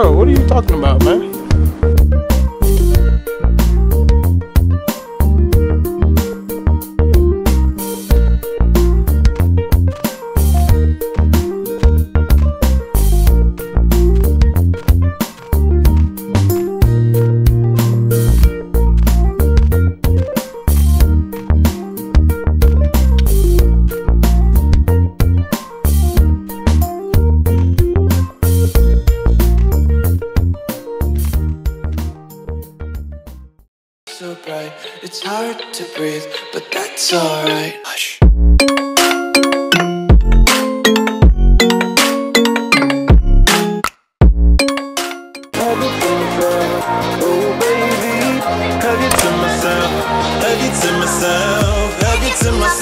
Bro, what are you talking about, man? to breathe, but that's alright. Hush. Hug it to myself, oh, hug it to myself, hug it to myself.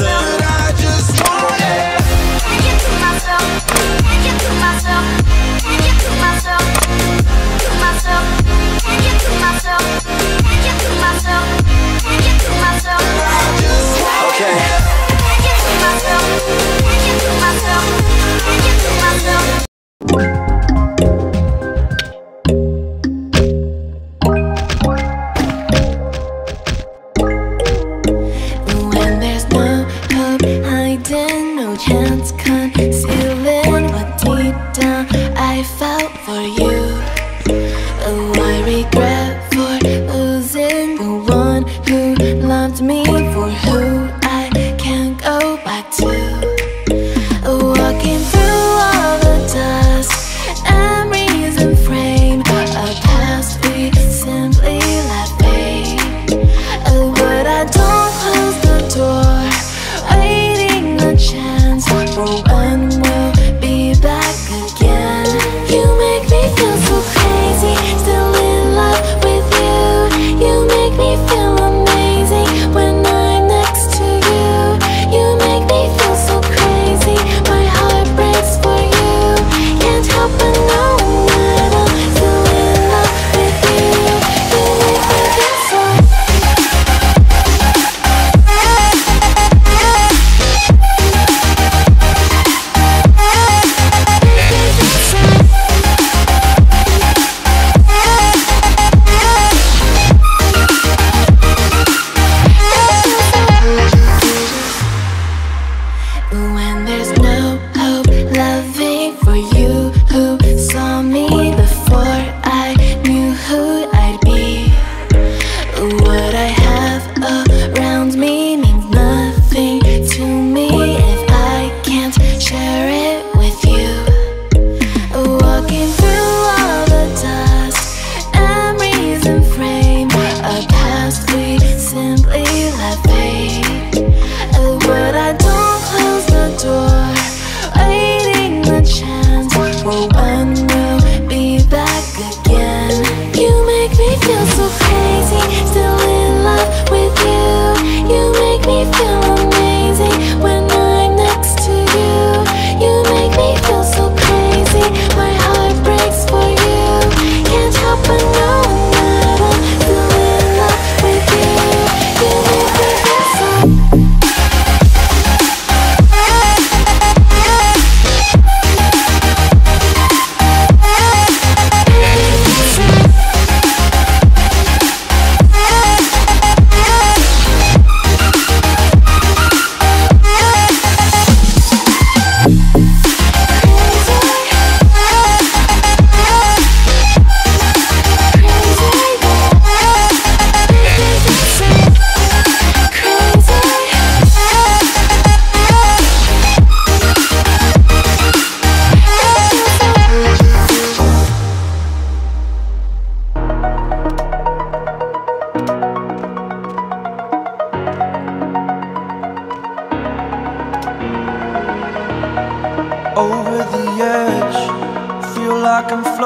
you.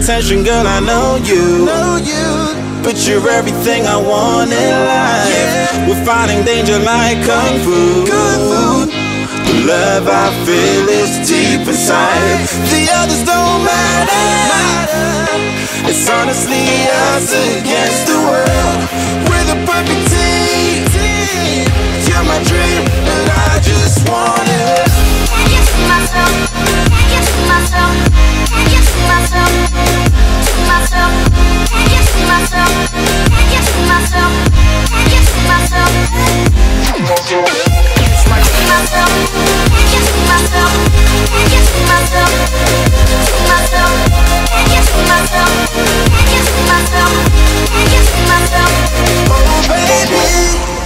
attention, girl, I know you. Know you. But you're everything I want in life. We're fighting danger like kung fu. The love I feel is deep inside. The others don't matter. It's honestly us against the world. We're the perfect team. You're my dream, and I just want it.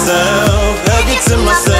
Myself, hug it to myself.